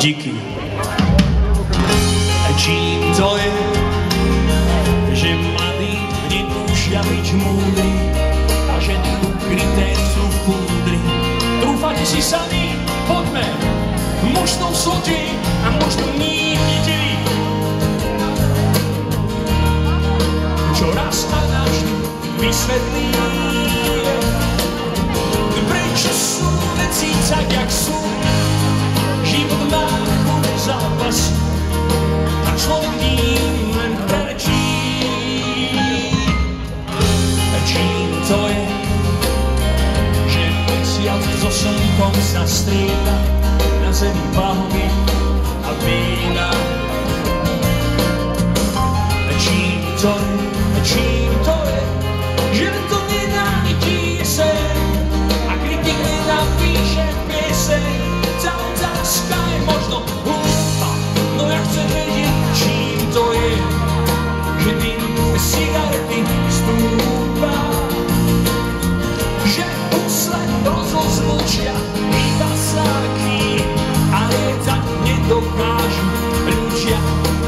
díky. Čím to je, že mladí netúšia byť múdri a že ukryté sú fúdry. Trúfate si sami, poďme, mužnou sloti a možno ní videli. Čo raz a navždy vysvetlí, to je, že mesiac so slnkom sa strieda na zemi palmy a vína. Čím to je, čím Že husle rozozvučia iba sáky a lietať nedokážu ľudia.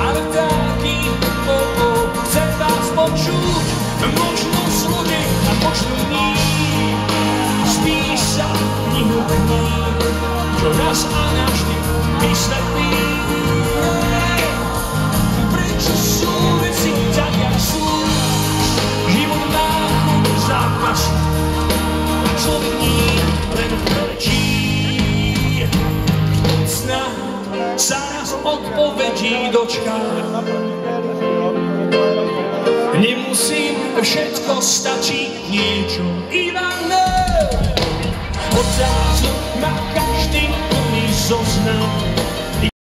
Ale taký, o, o, chce vás počuť, možno z ľudí a možno ní. Spíš sa knihu kníh, čo raz a navždy vysvetlí. Sa odpovedí dočká. Nemusím všetko, stačí niečo iné. Otázok má každý plný zoznam,